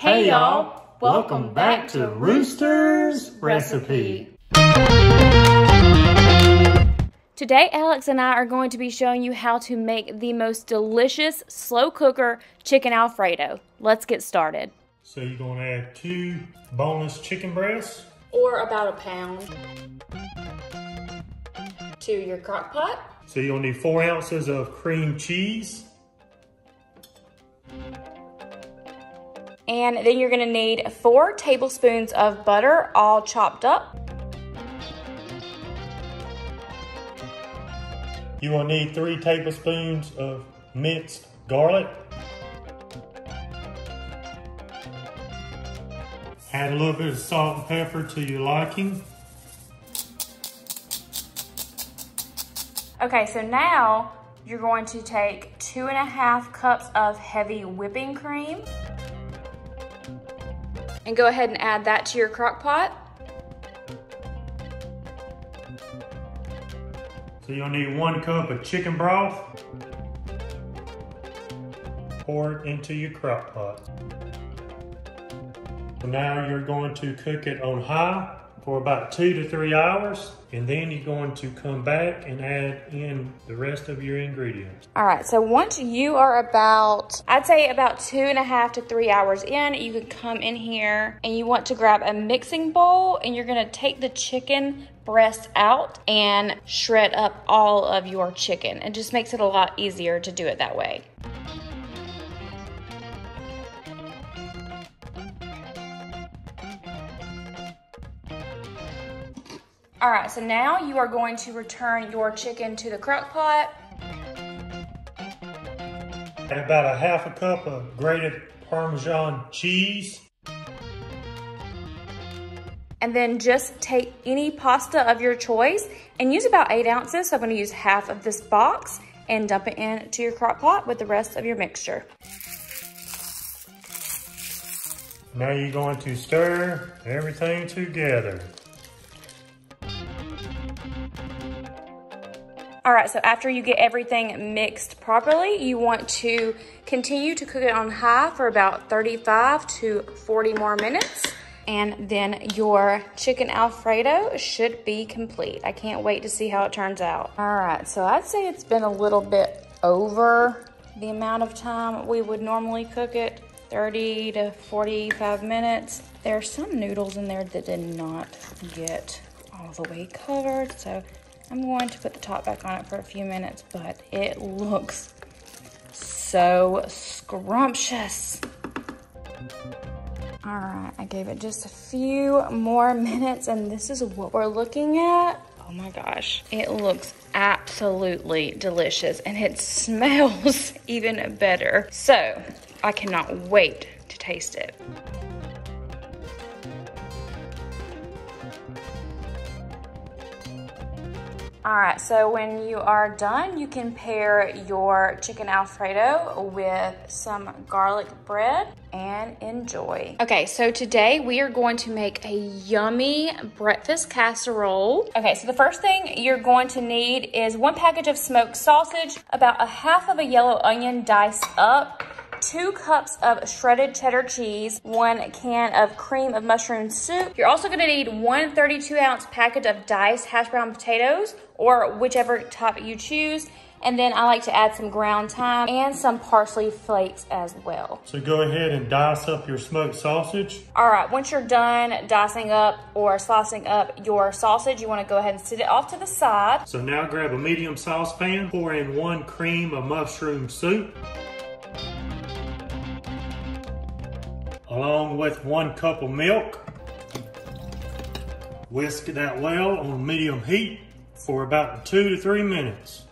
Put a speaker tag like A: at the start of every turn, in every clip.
A: Hey y'all, welcome back to Rooster's Recipe.
B: Today, Alex and I are going to be showing you how to make the most delicious slow cooker chicken alfredo. Let's get started.
A: So you're gonna add two boneless chicken breasts.
B: Or about a pound to your crock pot.
A: So you'll need four ounces of cream cheese.
B: And then you're gonna need four tablespoons of butter, all chopped up.
A: You will need three tablespoons of minced garlic. Add a little bit of salt and pepper to your liking.
B: Okay, so now you're going to take two and a half cups of heavy whipping cream and go ahead and add that to your crock pot.
A: So you'll need one cup of chicken broth. Pour it into your crock pot. Now you're going to cook it on high for about two to three hours. And then you're going to come back and add in the rest of your ingredients.
B: All right, so once you are about, I'd say about two and a half to three hours in, you can come in here and you want to grab a mixing bowl and you're gonna take the chicken breast out and shred up all of your chicken. It just makes it a lot easier to do it that way. All right, so now you are going to return your chicken to the crock pot.
A: Add about a half a cup of grated Parmesan cheese.
B: And then just take any pasta of your choice and use about eight ounces. So I'm gonna use half of this box and dump it into your crock pot with the rest of your mixture.
A: Now you're going to stir everything together.
B: All right, so after you get everything mixed properly, you want to continue to cook it on high for about 35 to 40 more minutes. And then your chicken Alfredo should be complete. I can't wait to see how it turns out. All right, so I'd say it's been a little bit over the amount of time we would normally cook it, 30 to 45 minutes. There are some noodles in there that did not get all the way covered, so I'm going to put the top back on it for a few minutes, but it looks so scrumptious. All right, I gave it just a few more minutes and this is what we're looking at. Oh my gosh, it looks absolutely delicious and it smells even better. So I cannot wait to taste it. All right, so when you are done, you can pair your chicken Alfredo with some garlic bread and enjoy. Okay, so today we are going to make a yummy breakfast casserole. Okay, so the first thing you're going to need is one package of smoked sausage, about a half of a yellow onion diced up, two cups of shredded cheddar cheese, one can of cream of mushroom soup. You're also gonna need one 32 ounce package of diced hash brown potatoes or whichever type you choose. And then I like to add some ground thyme and some parsley flakes as well.
A: So go ahead and dice up your smoked sausage.
B: All right, once you're done dicing up or slicing up your sausage, you wanna go ahead and sit it off to the side.
A: So now grab a medium saucepan, pour in one cream of mushroom soup. Along with one cup of milk. Whisk that well on medium heat for about two to three minutes.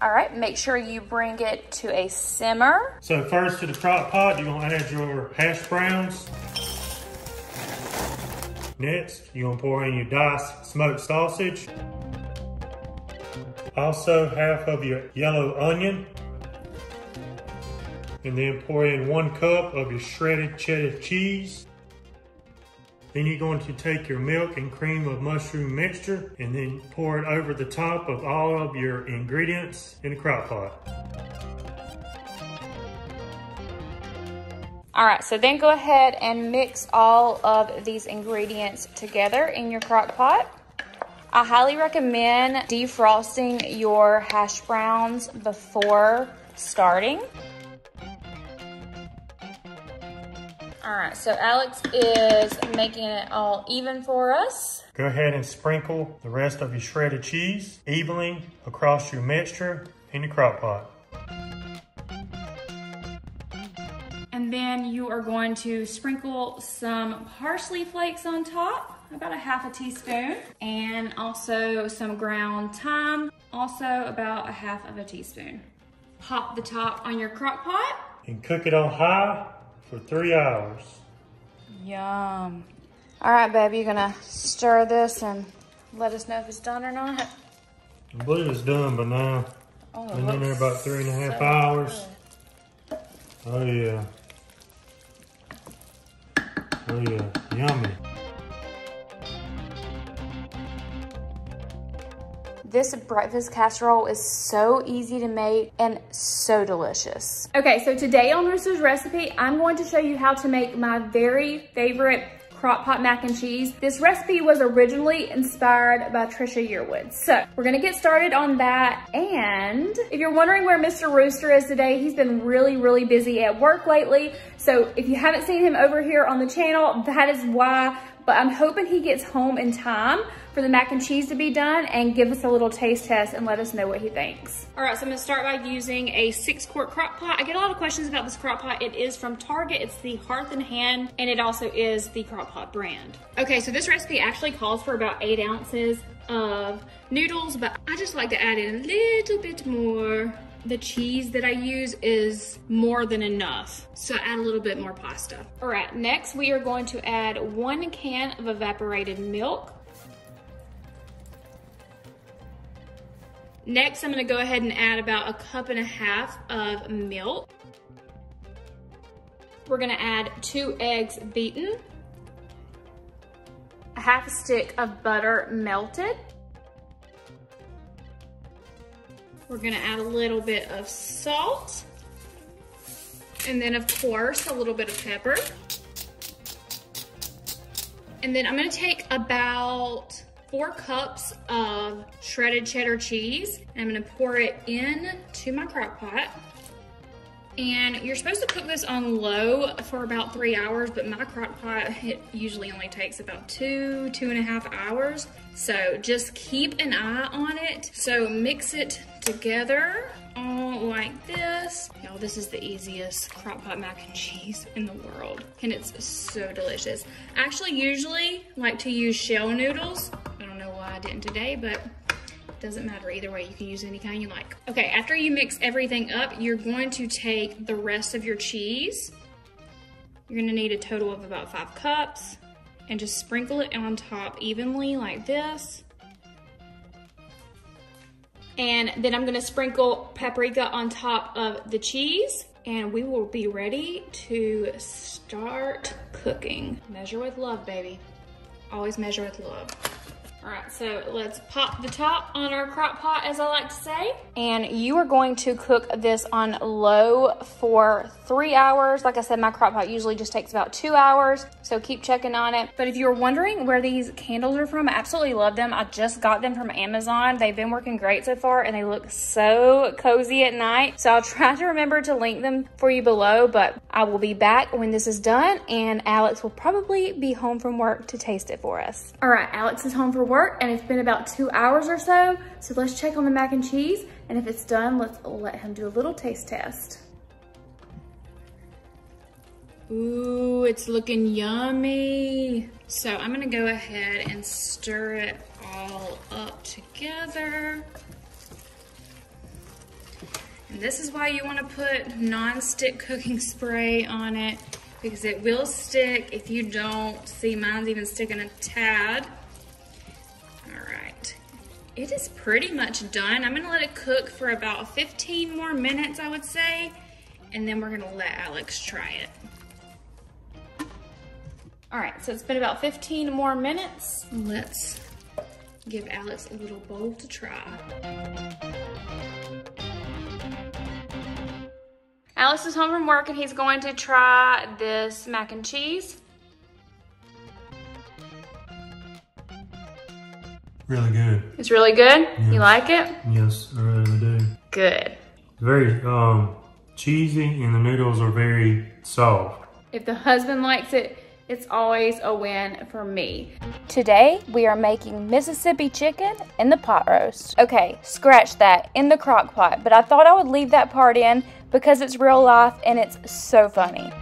B: All right, make sure you bring it to a simmer.
A: So first to the crock pot, you're gonna add your hash browns. Next, you're gonna pour in your diced smoked sausage. Also half of your yellow onion and then pour in one cup of your shredded cheddar cheese. Then you're going to take your milk and cream of mushroom mixture and then pour it over the top of all of your ingredients in the crock pot.
B: All right, so then go ahead and mix all of these ingredients together in your crock pot. I highly recommend defrosting your hash browns before starting. All right, so Alex is making it all even for us.
A: Go ahead and sprinkle the rest of your shredded cheese evenly across your mixture in your crock pot.
B: And then you are going to sprinkle some parsley flakes on top, about a half a teaspoon, and also some ground thyme, also about a half of a teaspoon. Pop the top on your crock pot.
A: And cook it on high for three hours.
B: Yum. All right, babe, you're gonna stir this and let us know if it's done or not.
A: I believe it's done by now.
B: Oh,
A: Been in there about three and a half so hours. Good. Oh yeah. Oh yeah, yummy.
B: This breakfast casserole is so easy to make and so delicious. Okay, so today on Rooster's recipe, I'm going to show you how to make my very favorite crock pot mac and cheese. This recipe was originally inspired by Trisha Yearwood. So we're gonna get started on that. And if you're wondering where Mr. Rooster is today, he's been really, really busy at work lately. So if you haven't seen him over here on the channel, that is why but I'm hoping he gets home in time for the mac and cheese to be done and give us a little taste test and let us know what he thinks. All right, so I'm gonna start by using a six quart crock pot. I get a lot of questions about this crock pot. It is from Target, it's the Hearth and Hand, and it also is the crock pot brand. Okay, so this recipe actually calls for about eight ounces of noodles, but I just like to add in a little bit more the cheese that I use is more than enough. So add a little bit more pasta. All right, next we are going to add one can of evaporated milk. Next, I'm gonna go ahead and add about a cup and a half of milk. We're gonna add two eggs beaten, a half a stick of butter melted, We're gonna add a little bit of salt. And then of course, a little bit of pepper. And then I'm gonna take about four cups of shredded cheddar cheese. And I'm gonna pour it in to my crock pot. And you're supposed to cook this on low for about three hours, but my crock pot, it usually only takes about two, two and a half hours. So just keep an eye on it. So mix it together all like this. Y'all, this is the easiest crock pot mac and cheese in the world. And it's so delicious. I actually usually like to use shell noodles. I don't know why I didn't today, but it doesn't matter either way. You can use any kind you like. Okay, after you mix everything up, you're going to take the rest of your cheese. You're gonna need a total of about five cups and just sprinkle it on top evenly like this. And then I'm gonna sprinkle paprika on top of the cheese and we will be ready to start cooking. Measure with love, baby. Always measure with love. All right, so let's pop the top on our crock pot, as I like to say. And you are going to cook this on low for three hours. Like I said, my crock pot usually just takes about two hours, so keep checking on it. But if you're wondering where these candles are from, I absolutely love them. I just got them from Amazon. They've been working great so far, and they look so cozy at night. So I'll try to remember to link them for you below, but I will be back when this is done, and Alex will probably be home from work to taste it for us. All right, Alex is home from work work and it's been about two hours or so. So let's check on the mac and cheese. And if it's done, let's let him do a little taste test. Ooh, it's looking yummy. So I'm gonna go ahead and stir it all up together. And this is why you wanna put non-stick cooking spray on it because it will stick if you don't. See, mine's even sticking a tad. It is pretty much done. I'm gonna let it cook for about 15 more minutes, I would say, and then we're gonna let Alex try it. All right, so it's been about 15 more minutes. Let's give Alex a little bowl to try. Alex is home from work and he's going to try this mac and cheese.
A: Really good.
B: It's really good?
A: Yes.
B: You like it?
A: Yes, I really do.
B: Good.
A: Very um, cheesy and the noodles are very soft.
B: If the husband likes it, it's always a win for me. Today, we are making Mississippi chicken in the pot roast. Okay, scratch that, in the crock pot, but I thought I would leave that part in because it's real life and it's so funny.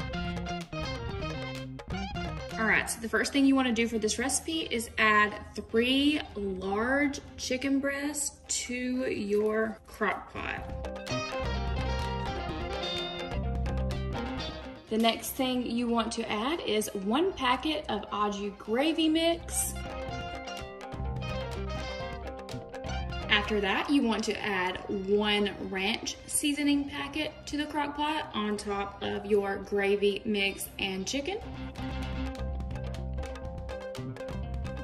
B: So the first thing you want to do for this recipe is add three large chicken breasts to your crock pot. The next thing you want to add is one packet of au jus gravy mix. After that, you want to add one ranch seasoning packet to the crock pot on top of your gravy mix and chicken.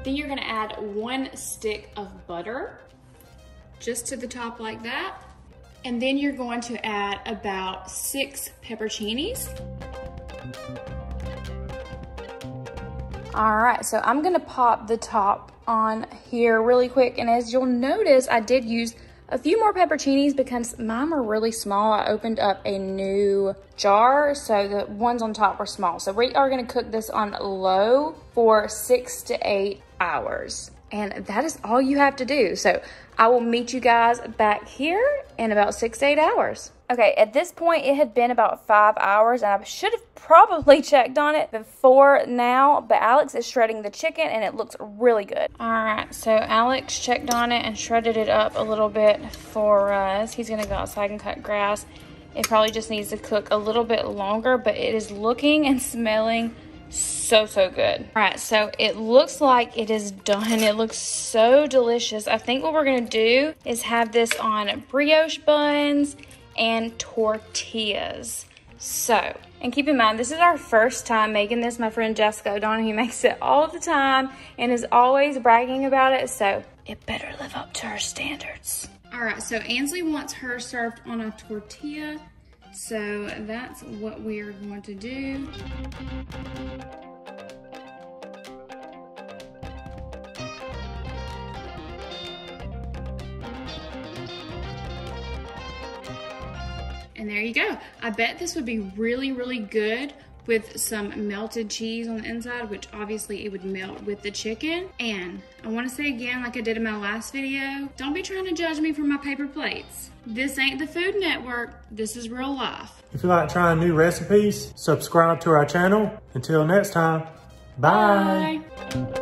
B: Then you're gonna add one stick of butter just to the top like that. And then you're going to add about six pepperoncinis. All right, so I'm gonna pop the top on here really quick. And as you'll notice, I did use a few more pepperoncinis because mine were really small. I opened up a new jar, so the ones on top were small. So we are gonna cook this on low for six to eight hours. And that is all you have to do. So I will meet you guys back here in about six to eight hours. Okay, at this point, it had been about five hours, and I should have probably checked on it before now, but Alex is shredding the chicken, and it looks really good. All right, so Alex checked on it and shredded it up a little bit for us. He's gonna go outside and cut grass. It probably just needs to cook a little bit longer, but it is looking and smelling so so good. All right so it looks like it is done. It looks so delicious. I think what we're gonna do is have this on brioche buns and tortillas. So and keep in mind this is our first time making this. My friend jessica o'donohue makes it all the time and is always bragging about it. So it better live up to her standards. All right so ansley wants her served on a tortilla so that's what we are going to do. And there you go. I bet this would be really, really good with some melted cheese on the inside, which obviously it would melt with the chicken. And I wanna say again, like I did in my last video, don't be trying to judge me for my paper plates. This ain't the Food Network, this is real life.
A: If you like trying new recipes, subscribe to our channel. Until next time, bye. bye.